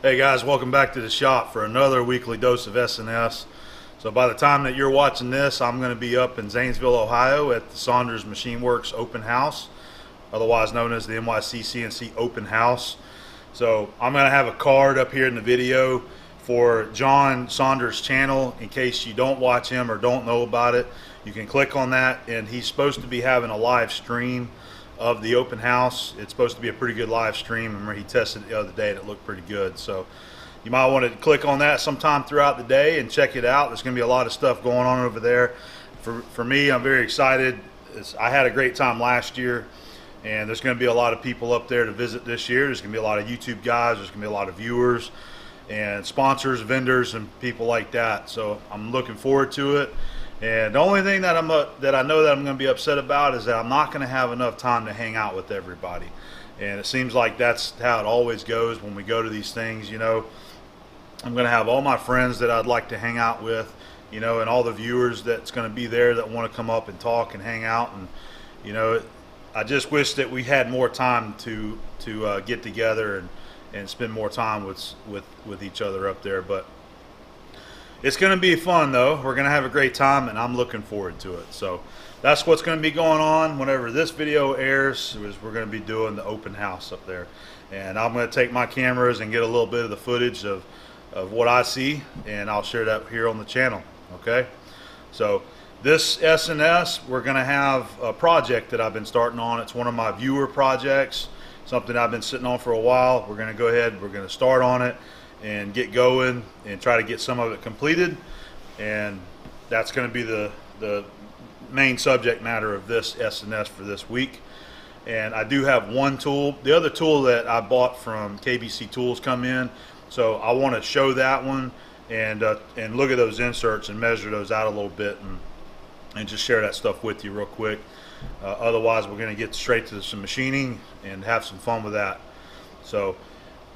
Hey guys, welcome back to the shop for another weekly dose of SNS. So by the time that you're watching this, I'm going to be up in Zanesville, Ohio at the Saunders Machine Works Open House, otherwise known as the NYC CNC Open House. So I'm going to have a card up here in the video for John Saunders' channel in case you don't watch him or don't know about it. You can click on that and he's supposed to be having a live stream of the open house. It's supposed to be a pretty good live stream. I remember, he tested it the other day and it looked pretty good. So you might want to click on that sometime throughout the day and check it out. There's going to be a lot of stuff going on over there. For, for me, I'm very excited. It's, I had a great time last year, and there's going to be a lot of people up there to visit this year. There's going to be a lot of YouTube guys. There's going to be a lot of viewers and sponsors, vendors, and people like that. So I'm looking forward to it. And the only thing that I'm uh, that I know that I'm going to be upset about is that I'm not going to have enough time to hang out with everybody. And it seems like that's how it always goes when we go to these things. You know, I'm going to have all my friends that I'd like to hang out with, you know, and all the viewers that's going to be there that want to come up and talk and hang out. And you know, I just wish that we had more time to to uh, get together and and spend more time with with with each other up there. But it's going to be fun though. We're going to have a great time, and I'm looking forward to it. So that's what's going to be going on whenever this video airs. Is we're going to be doing the open house up there, and I'm going to take my cameras and get a little bit of the footage of of what I see, and I'll share that here on the channel. Okay, so this SNS, we're going to have a project that I've been starting on. It's one of my viewer projects, something I've been sitting on for a while. We're going to go ahead, we're going to start on it and get going and try to get some of it completed. And that's going to be the, the main subject matter of this SNS for this week. And I do have one tool. The other tool that I bought from KBC Tools come in. So I want to show that one and uh, and look at those inserts and measure those out a little bit and and just share that stuff with you real quick. Uh, otherwise, we're going to get straight to some machining and have some fun with that. So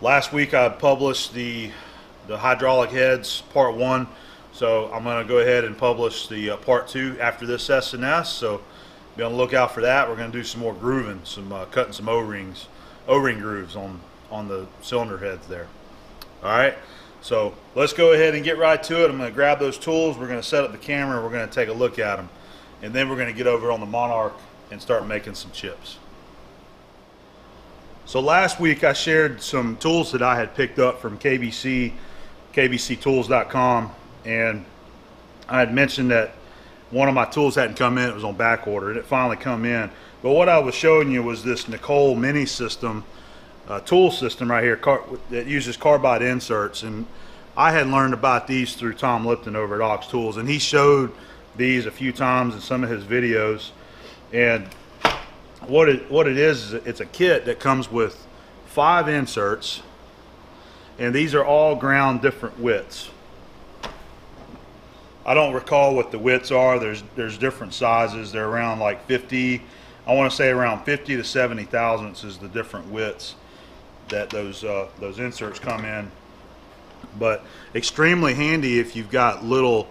Last week I published the the hydraulic heads part one, so I'm going to go ahead and publish the uh, part two after this SNS. So be on the lookout for that. We're going to do some more grooving, some uh, cutting some O-rings, O-ring grooves on on the cylinder heads there. All right. So let's go ahead and get right to it. I'm going to grab those tools. We're going to set up the camera. We're going to take a look at them. And then we're going to get over on the Monarch and start making some chips. So last week I shared some tools that I had picked up from KBC, kbctools.com, and I had mentioned that one of my tools hadn't come in, it was on back order, and it finally come in. But what I was showing you was this Nikcole mini system, uh, tool system right here that uses carbide inserts. And I had learned about these through Tom Lipton over at Ox Tools, and he showed these a few times in some of his videos. And what it what it is is it's a kit that comes with five inserts and these are all ground different widths. I don't recall what the widths are. There's there's different sizes. They're around like 50 I want to say around 50 to 70 thousandths is the different widths that those uh, those inserts come in. But extremely handy if you've got little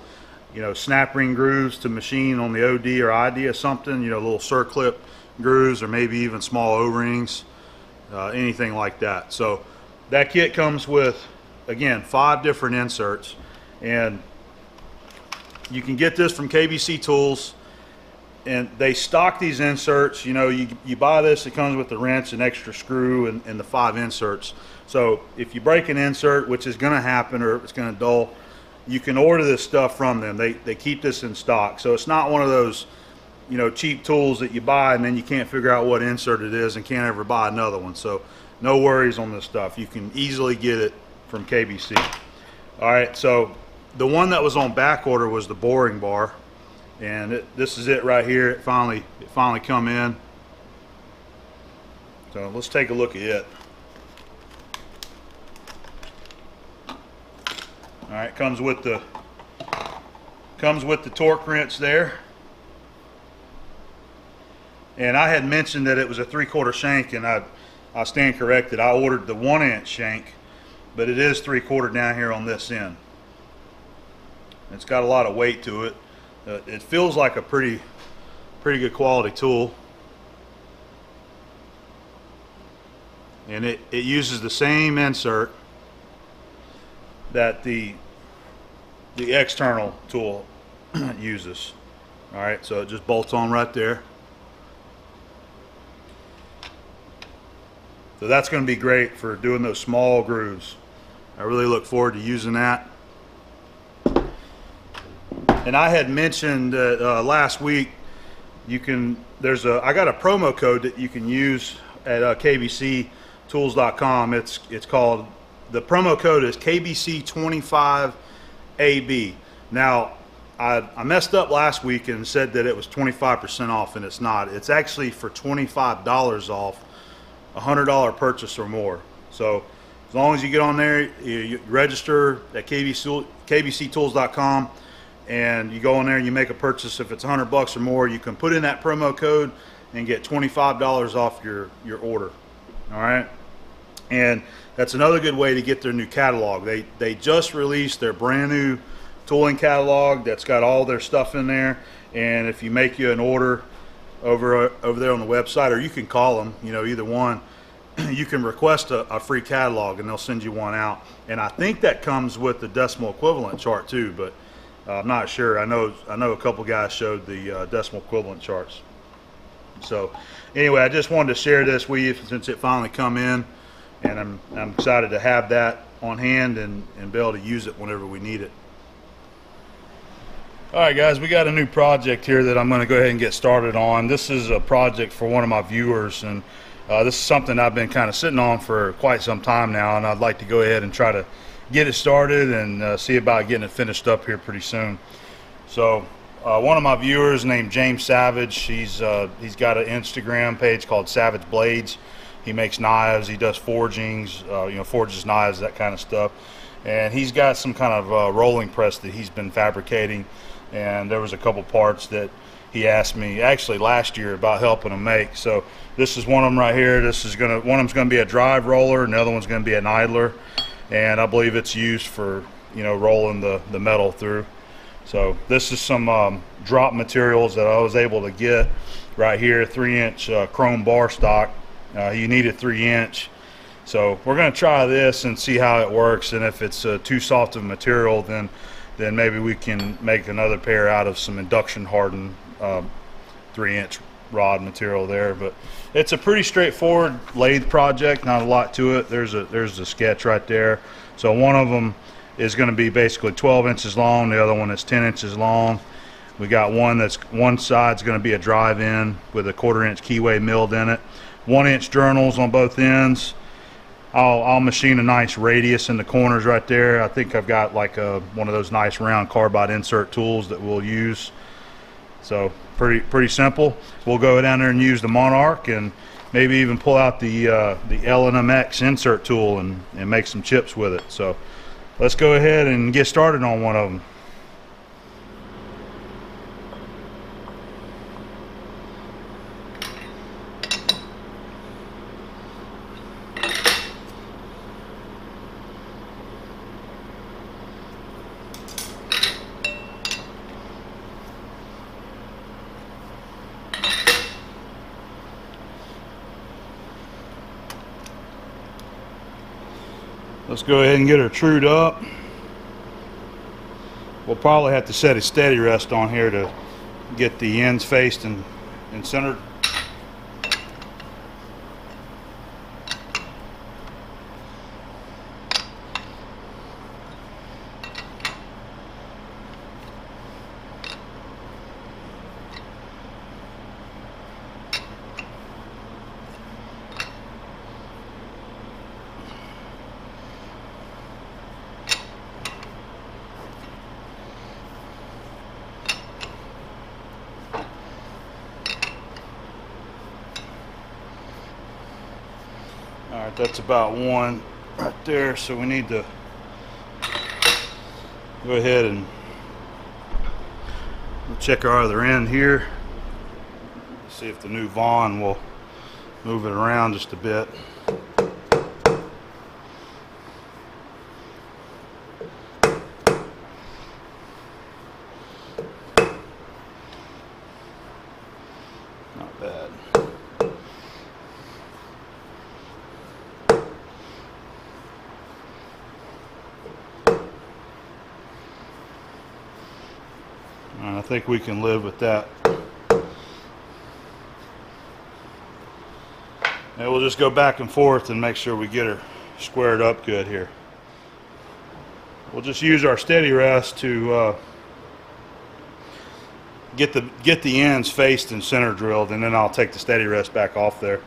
you know snap ring grooves to machine on the OD or ID or something you know little circlip grooves or maybe even small O-rings, uh, anything like that. So that kit comes with, again, five different inserts. And you can get this from KBC Tools. And they stock these inserts. You know, you, you buy this, it comes with the wrench, an extra screw, and, and the five inserts. So if you break an insert, which is going to happen or it's going to dull, you can order this stuff from them. They, they keep this in stock. So it's not one of those you know, cheap tools that you buy and then you can't figure out what insert it is and can't ever buy another one. So no worries on this stuff. You can easily get it from KBC. All right, so the one that was on back order was the boring bar. And it, this is it right here. It finally, it finally come in. So let's take a look at it. All right, comes with the comes with the torque wrench there. And I had mentioned that it was a three quarter shank and I, I stand corrected. I ordered the one inch shank, but it is three quarter down here on this end. It's got a lot of weight to it. Uh, it feels like a pretty, pretty good quality tool. And it, it uses the same insert that the the external tool uses. All right, so it just bolts on right there. So that's going to be great for doing those small grooves. I really look forward to using that. And I had mentioned uh, uh, last week, you can, there's a, I got a promo code that you can use at uh, kbctools.com. It's, it's called, the promo code is KBC25AB. Now, I, I messed up last week and said that it was 25% off, and it's not. It's actually for $25 off a hundred dollar purchase or more. So as long as you get on there, you, you register at KBC, kbctools.com and you go on there and you make a purchase. If it's a hundred bucks or more, you can put in that promo code and get $25 off your, your order. All right. And that's another good way to get their new catalog. They, they just released their brand new tooling catalog that's got all their stuff in there. And if you make you an order, over over there on the website, or you can call them. You know, either one. you can request a, a, free catalog, and they'll send you one out. And I think that comes with the decimal equivalent chart too, but uh, I'm not sure. I know I know a couple guys showed the uh, decimal equivalent charts. So anyway, I just wanted to share this with you since it finally come in, and I'm I'm excited to have that on hand and and be able to use it whenever we need it. All right, guys, we got a new project here that I'm going to go ahead and get started on. This is a project for one of my viewers, and uh, this is something I've been kind of sitting on for quite some time now, and I'd like to go ahead and try to get it started and uh, see about getting it finished up here pretty soon. So, uh, one of my viewers named James Savage, he's uh, he's got an Instagram page called Savage Blades. He makes knives, he does forgings, uh, you know, forges knives, that kind of stuff, and he's got some kind of uh, rolling press that he's been fabricating and there was a couple parts that he asked me actually last year about helping him make. So this is one of them right here. This is gonna one of them's gonna be a drive roller, and the other one's gonna be an idler, and I believe it's used for you know rolling the the metal through. So this is some um, drop materials that I was able to get right here, three inch uh, chrome bar stock. Uh, you need a three inch. So we're to try this and see how it works. And if it's uh, too soft of a material, then then maybe we can make another pair out of some induction hardened uh, three inch rod material there but it's a pretty straightforward lathe project not a lot to it. There's a there's a sketch right there. So one of them is going to be basically 12 inches long the other one is 10 inches long. We got one that's one side's going to be a drive-in with a quarter inch keyway milled in it. One inch journals on both ends I'll, I'll machine a nice radius in the corners right there. I think I've got like a, one of those nice round carbide insert tools that we'll use. So pretty pretty simple. We'll go down there and use the Monarch and maybe even pull out the uh, the LNMX insert tool and, and make some chips with it. So let's go ahead and get started on one of them. Go ahead and get her trued up. We'll probably have to set a steady rest on here to get the ends faced and, and centered. All right, that's about one right there. So we need to go ahead and check our other end here. See if the new Vaughan will move it around just a bit. And I think we can live with that. And we'll just go back and forth and make sure we get her squared up good here. We'll just use our steady rest to uh, get the get the ends faced and center drilled, and then I'll take the steady rest back off there.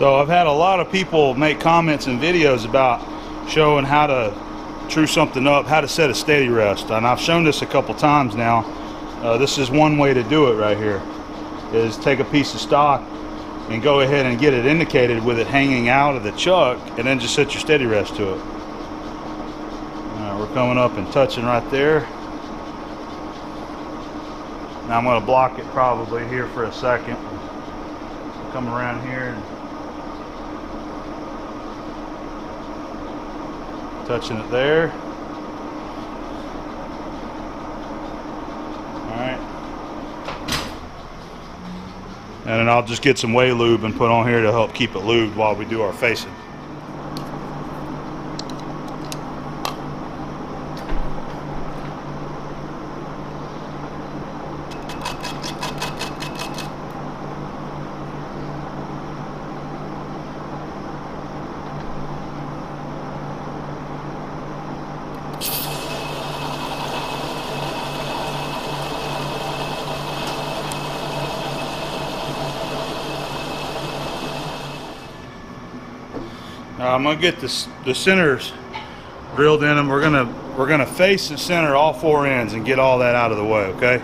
So I've had a lot of people make comments and videos about showing how to true something up, how to set a steady rest, and I've shown this a couple times now. Uh, this is one way to do it right here, is take a piece of stock and go ahead and get it indicated with it hanging out of the chuck and then just set your steady rest to it. we're coming up and touching right there. Now I'm going to block it probably here for a second. Come around here touching it there. Alright. And then I'll just get some way lube and put on here to help keep it lubed while we do our facing. I'm gonna get this, the centers drilled in them. We're gonna we're gonna face the center all four ends and get all that out of the way. Okay.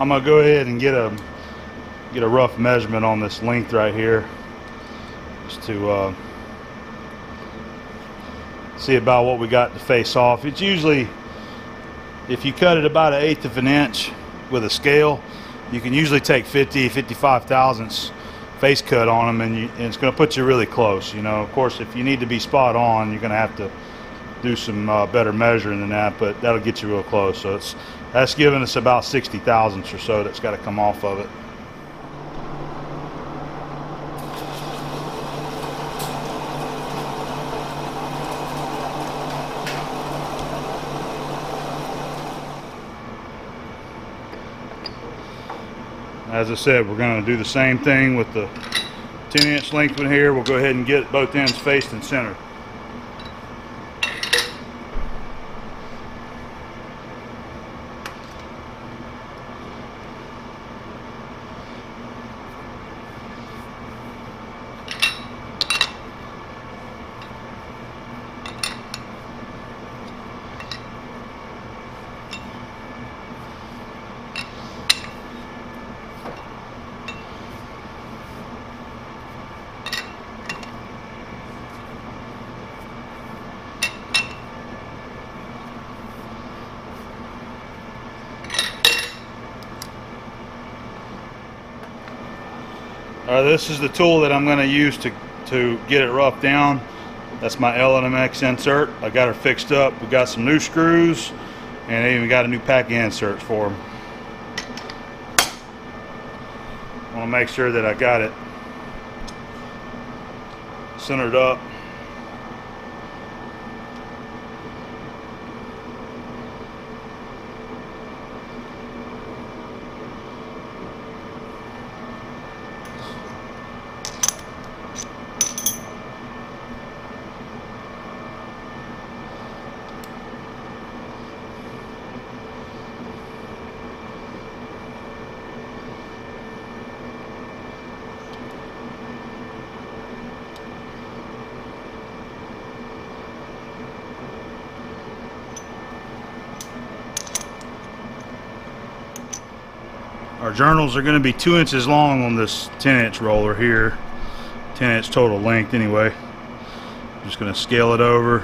I'm gonna go ahead and get a get a rough measurement on this length right here. Just to uh, see about what we got to face off. It's usually if you cut it about an eighth of an inch with a scale you can usually take 50 55 thousandths face cut on them and, you, and it's going to put you really close you know. Of course if you need to be spot on you're going to have to do some uh, better measuring than that but that'll get you real close so it's that's giving us about 60 thousandths or so that's got to come off of it. As I said, we're going to do the same thing with the 10 inch length one here. We'll go ahead and get both ends faced and centered. Uh, this is the tool that I'm going to use to, to get it roughed down. That's my LNMX insert. I got her fixed up. We got some new screws and I even got a new pack insert for them. I want to make sure that I got it centered up. Journals are going to be two inches long on this 10 inch roller here. 10 inch total length anyway. I'm just going to scale it over.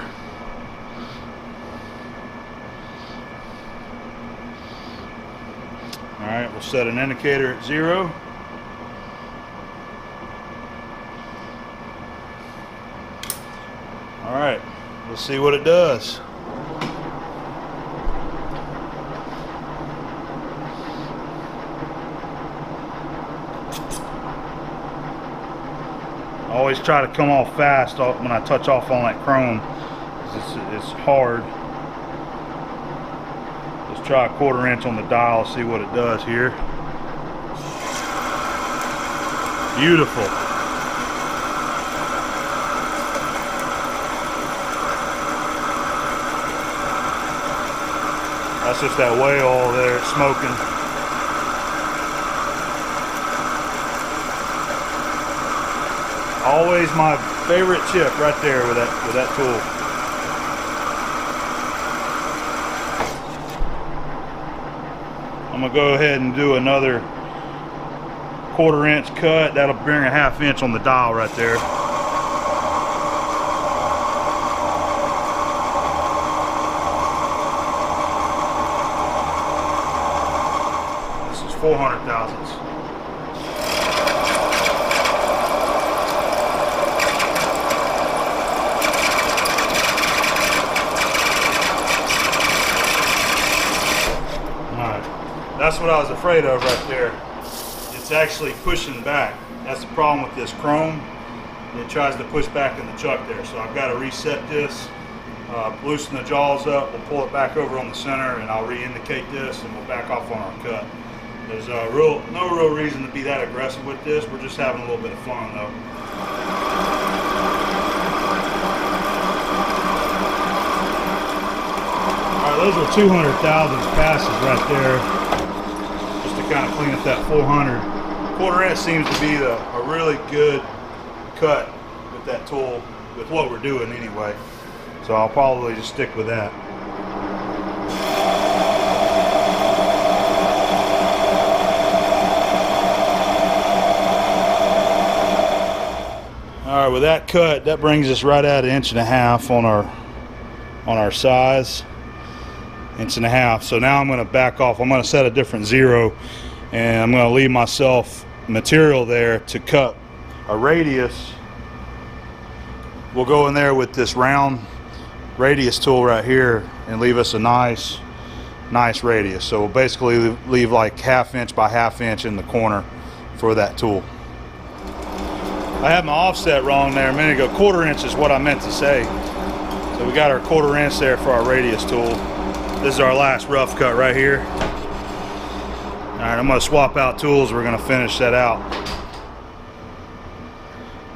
Alright, we'll set an indicator at zero. Alright, let's see what it does. Try to come off fast when I touch off on that chrome. It's, it's hard. Let's try a quarter inch on the dial, see what it does here. Beautiful. That's just that whale there smoking. Always my favorite chip right there with that with that tool. I'm gonna go ahead and do another quarter inch cut. That'll bring a half inch on the dial right there. This is 400 thousandths. That's what I was afraid of right there. It's actually pushing back. That's the problem with this chrome. It tries to push back in the chuck there. So I've got to reset this, uh, loosen the jaws up, we'll pull it back over on the center and I'll re-indicate this and we'll back off on our cut. There's uh, real, no real reason to be that aggressive with this. We're just having a little bit of fun though. All right, those are 200,000 passes right there kind of clean up that 400. Quarter inch seems to be the, a really good cut with that tool, with what we're doing anyway. So I'll probably just stick with that. All right, with that cut, that brings us right at an inch and a half on our on our size inch and a half. So now I'm going to back off. I'm going to set a different zero and I'm going to leave myself material there to cut a radius. We'll go in there with this round radius tool right here and leave us a nice nice radius. So we'll basically leave like half inch by half inch in the corner for that tool. I had my offset wrong there a minute ago. Quarter inch is what I meant to say. So we got our quarter inch there for our radius tool. This is our last rough cut right here. All right, I'm gonna swap out tools. We're gonna finish that out.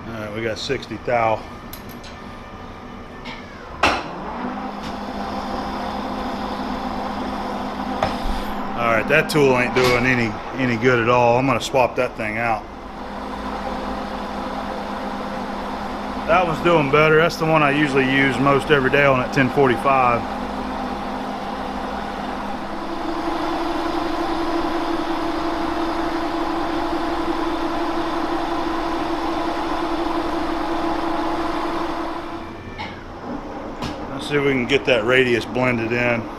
All right, we got 60 thou. All right, that tool ain't doing any any good at all. I'm gonna swap that thing out. That one's doing better. That's the one I usually use most every day on that 1045. See if we can get that radius blended in.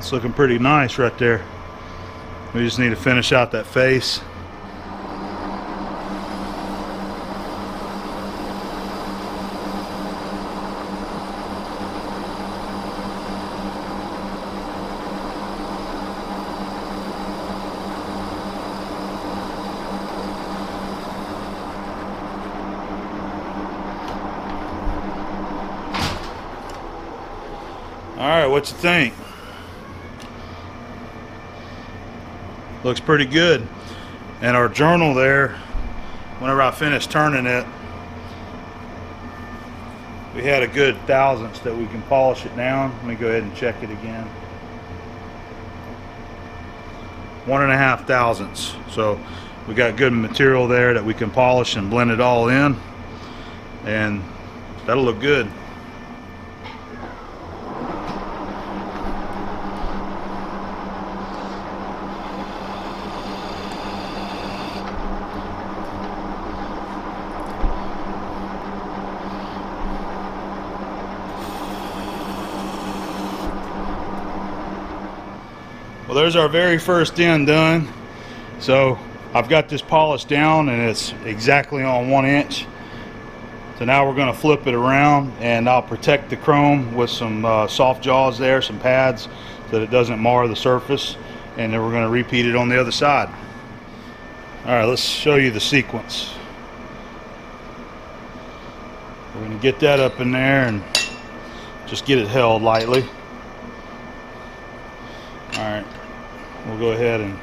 It's looking pretty nice right there. We just need to finish out that face. All right, what you think? Looks pretty good. And our journal there, whenever I finished turning it, we had a good thousandths that we can polish it down. Let me go ahead and check it again. One and a half thousandths. So we got good material there that we can polish and blend it all in. And that'll look good. There's our very first end done. So I've got this polished down and it's exactly on one inch. So now we're going to flip it around and I'll protect the chrome with some uh, soft jaws there, some pads, so that it doesn't mar the surface. And then we're going to repeat it on the other side. All right, let's show you the sequence. We're going to get that up in there and just get it held lightly. All right, we'll go ahead and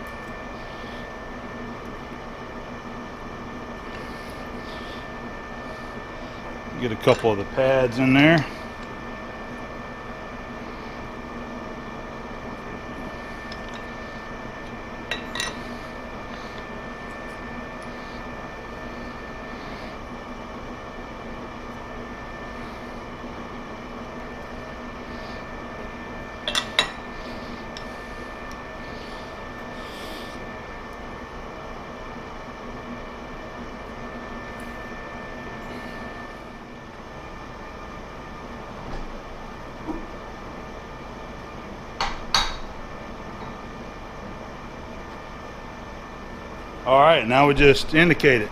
get a couple of the pads in there. All right, now we just indicate it.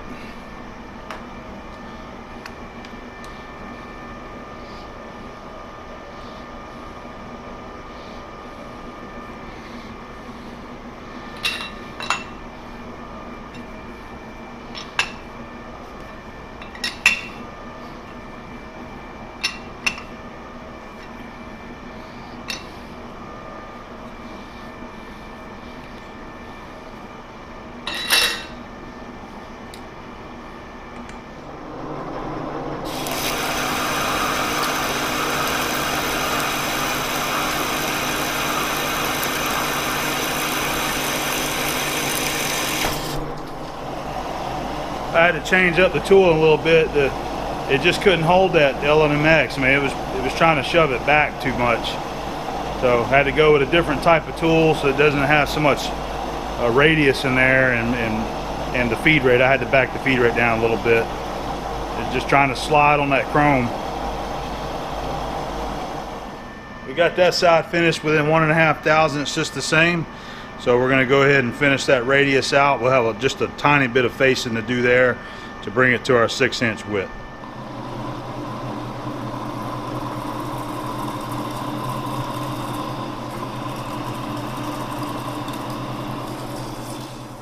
Change up the tool a little bit. The, it just couldn't hold that LNMX. I mean, it was it was trying to shove it back too much. So I had to go with a different type of tool so it doesn't have so much uh, radius in there and, and, and the feed rate. I had to back the feed rate down a little bit. It's just trying to slide on that chrome. We got that side finished within one and a half thousand. It's just the same. So we're going to go ahead and finish that radius out. We'll have a, just a tiny bit of facing to do there to bring it to our six inch width.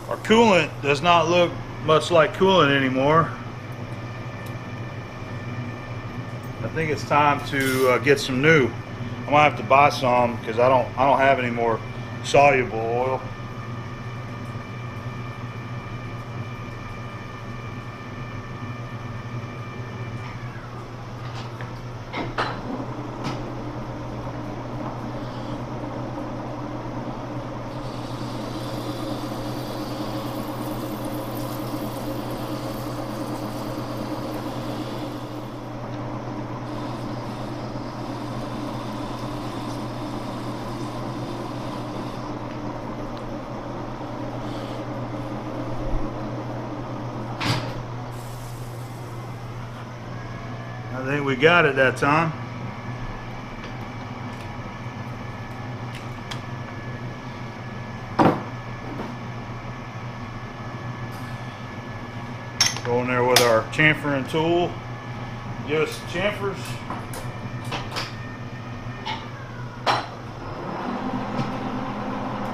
Our coolant does not look much like coolant anymore. I think it's time to uh, get some new. I might have to buy some because I don't I don't have any more soluble oil. we got it that time. Go in there with our chamfering tool. Just chamfers.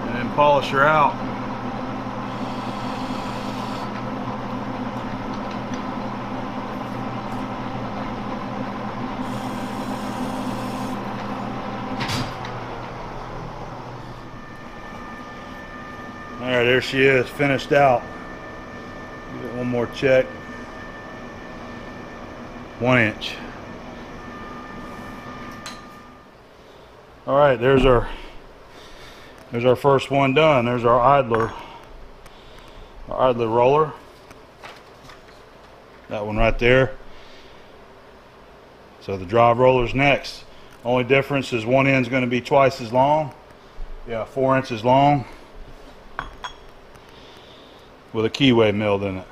And then polish her out. There she is, finished out. Give it one more check. One inch. All right, there's our there's our first one done. There's our idler, our idler roller. That one right there. So the drive roller's next. Only difference is one end's going to be twice as long. Yeah, four inches long with a keyway milled in it.